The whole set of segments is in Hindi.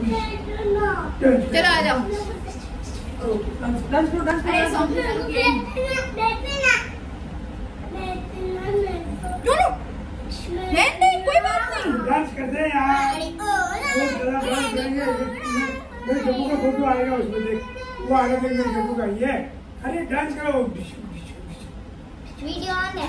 चलो आ जाओ। डांस करो डांस अरे करो सॉन्ग नहीं नहीं कोई बात नहीं। डांस करते हैं यार। मेरे शब्बू का फ़ोटो आएगा उसमें देख। वो आगे देख मेरे शब्बू का ये। अरे डांस करो। वीडियो ऑन है।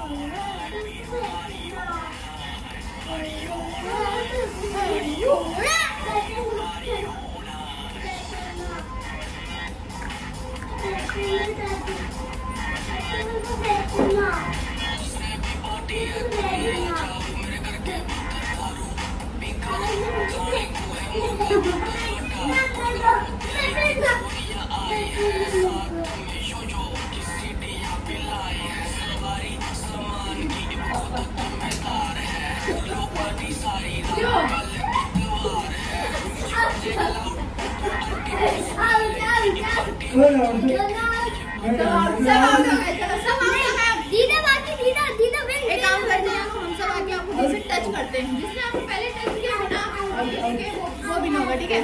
क्यों करते हैं। जिसने आपको पहले टच किया हो है वो वो भी होगा, ठीक है?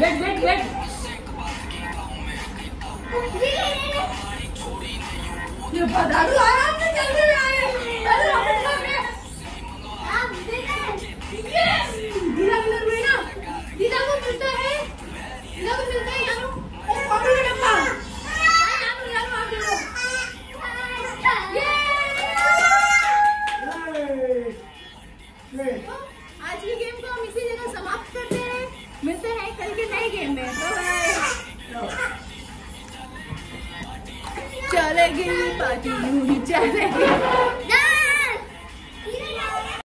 वेट वेट गेट ये दादू आराम से चल रहे हैं चलेगी पार्टी यूँ ही चलेगी।